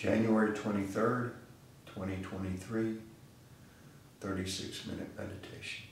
January twenty-third, 36 minute meditation.